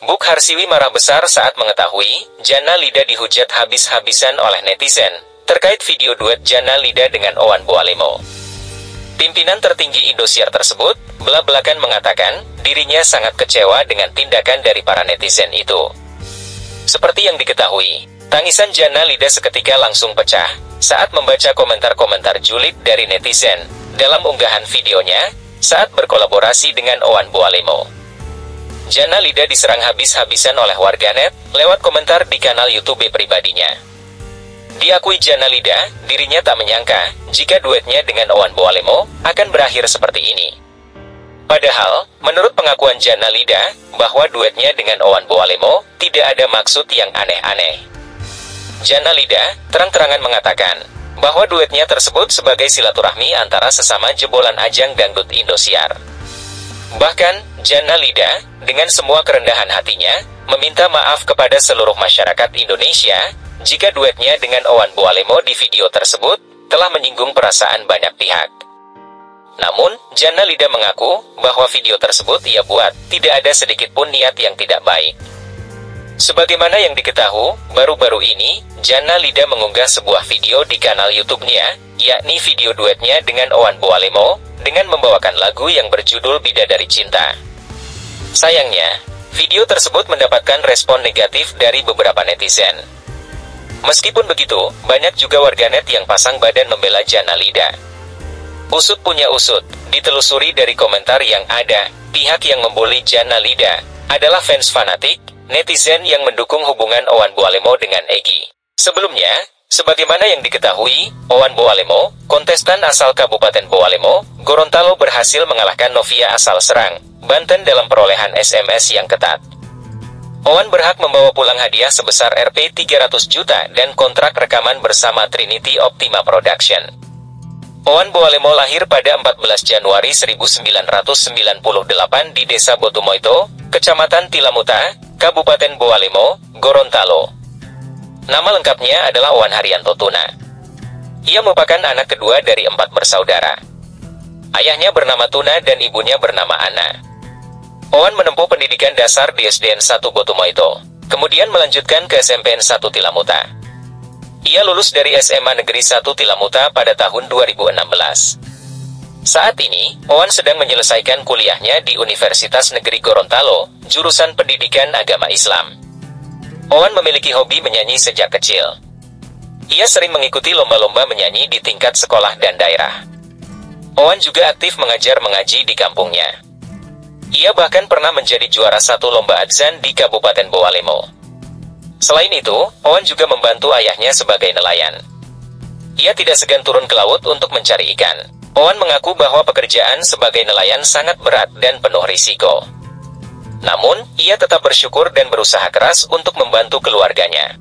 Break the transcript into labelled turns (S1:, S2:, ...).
S1: Buk Harsiwi marah besar saat mengetahui Jana Lida dihujat habis-habisan oleh netizen terkait video duet Jana Lida dengan Owan Boalemo. Pimpinan tertinggi Indosiar tersebut belak-belakan mengatakan dirinya sangat kecewa dengan tindakan dari para netizen itu. Seperti yang diketahui, tangisan Jana Lida seketika langsung pecah saat membaca komentar-komentar julid dari netizen dalam unggahan videonya saat berkolaborasi dengan Owan Boalemo. Jana Lida diserang habis-habisan oleh warganet lewat komentar di kanal YouTube pribadinya. Diakui Jana Lida, dirinya tak menyangka jika duetnya dengan Owan Boalemo akan berakhir seperti ini. Padahal, menurut pengakuan Jana Lida, bahwa duetnya dengan Owan Boalemo tidak ada maksud yang aneh-aneh. Jana Lida terang-terangan mengatakan bahwa duetnya tersebut sebagai silaturahmi antara sesama jebolan ajang dangdut Indosiar. Bahkan, Jana Lida dengan semua kerendahan hatinya, meminta maaf kepada seluruh masyarakat Indonesia, jika duetnya dengan Owan Boalemo di video tersebut, telah menyinggung perasaan banyak pihak. Namun, Jana Lida mengaku bahwa video tersebut ia buat, tidak ada sedikit pun niat yang tidak baik. Sebagaimana yang diketahui, baru-baru ini, Jana Lida mengunggah sebuah video di kanal YouTube-nya, yakni video duetnya dengan Owan Boalemo, dengan membawakan lagu yang berjudul Bidadari Cinta. Sayangnya, video tersebut mendapatkan respon negatif dari beberapa netizen. Meskipun begitu, banyak juga warganet yang pasang badan membela Jana Lida. Usut punya usut, ditelusuri dari komentar yang ada, pihak yang membuli Jana Lida adalah fans fanatik, netizen yang mendukung hubungan Owan Boalemo dengan Egi. Sebelumnya, sebagaimana yang diketahui, Owan Boalemo, kontestan asal Kabupaten Boalemo, Gorontalo berhasil mengalahkan Novia asal Serang, Banten dalam perolehan SMS yang ketat. Owan berhak membawa pulang hadiah sebesar Rp 300 juta dan kontrak rekaman bersama Trinity Optima Production. Owan Boalemo lahir pada 14 Januari 1998 di Desa Botumoito, Kecamatan Tilamuta, Kabupaten Boalemo, Gorontalo. Nama lengkapnya adalah Owan Haryanto Tuna. Ia merupakan anak kedua dari empat bersaudara. Ayahnya bernama Tuna dan ibunya bernama Ana. Owan menempuh pendidikan dasar di SDN 1 Botumoito, kemudian melanjutkan ke SMPN 1 Tilamuta. Ia lulus dari SMA Negeri 1 Tilamuta pada tahun 2016. Saat ini, Owan sedang menyelesaikan kuliahnya di Universitas Negeri Gorontalo, jurusan Pendidikan Agama Islam. Owan memiliki hobi menyanyi sejak kecil. Ia sering mengikuti lomba-lomba menyanyi di tingkat sekolah dan daerah. Owan juga aktif mengajar mengaji di kampungnya. Ia bahkan pernah menjadi juara satu lomba adzan di Kabupaten Boalemo. Selain itu, Owen juga membantu ayahnya sebagai nelayan. Ia tidak segan turun ke laut untuk mencari ikan. Owen mengaku bahwa pekerjaan sebagai nelayan sangat berat dan penuh risiko. Namun, ia tetap bersyukur dan berusaha keras untuk membantu keluarganya.